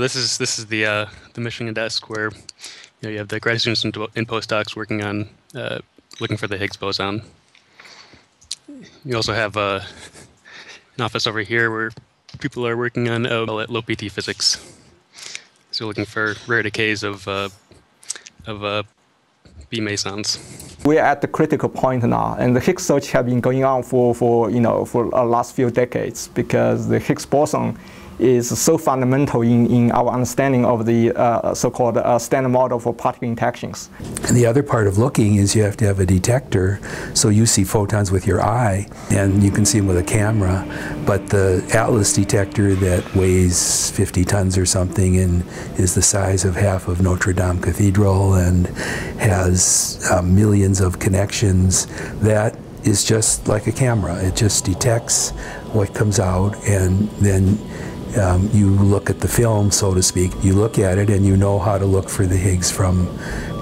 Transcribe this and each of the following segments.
This is this is the uh, the Michigan desk where you know you have the grad students and, postdocs working on uh, looking for the Higgs boson. You also have uh, an office over here where people are working on uh, low PT physics. So looking for rare decays of uh, of uh, B mesons. We're at the critical point now, and the Higgs search has been going on for, for you know for the last few decades because the Higgs boson is so fundamental in, in our understanding of the uh, so-called uh, standard model for particle interactions. And the other part of looking is you have to have a detector, so you see photons with your eye, and you can see them with a camera. But the Atlas detector that weighs 50 tons or something and is the size of half of Notre Dame Cathedral and has uh, millions of connections, that is just like a camera. It just detects what comes out and then um, you look at the film, so to speak, you look at it and you know how to look for the Higgs from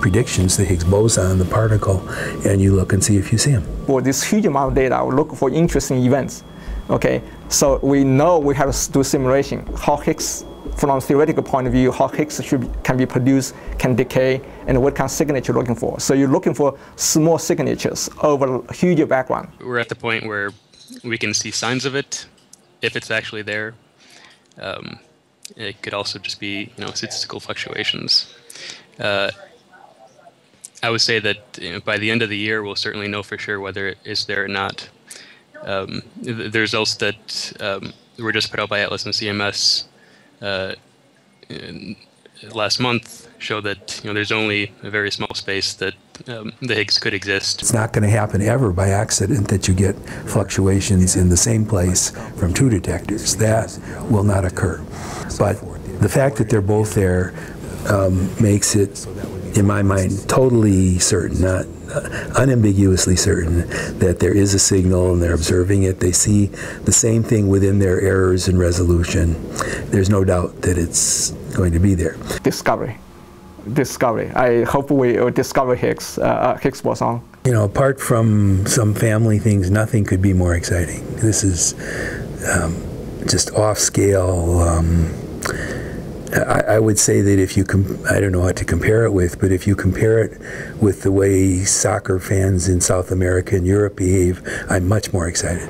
predictions, the Higgs boson, the particle, and you look and see if you see them. For this huge amount of data, we look for interesting events. Okay, so we know we have to do simulation, how Higgs, from a theoretical point of view, how Higgs should be, can be produced, can decay, and what kind of signature you're looking for. So you're looking for small signatures over a huge background. We're at the point where we can see signs of it, if it's actually there, um, it could also just be you know statistical fluctuations. Uh, I would say that you know, by the end of the year, we'll certainly know for sure whether it is there or not. Um, the, results that um, were just put out by Atlas and CMS uh, last month show that you know there's only a very small space that um, the Higgs could exist. It's not going to happen ever by accident that you get fluctuations in the same place from two detectors. That will not occur. But the fact that they're both there um, makes it, in my mind, totally certain, not uh, unambiguously certain, that there is a signal and they're observing it. They see the same thing within their errors and resolution. There's no doubt that it's going to be there. Discovery discovery. I hope we discover Higgs, uh, uh, Higgs boson. You know, apart from some family things, nothing could be more exciting. This is um, just off scale. Um, I, I, would say that if you, I don't know what to compare it with, but if you compare it with the way soccer fans in South America and Europe behave, I'm much more excited.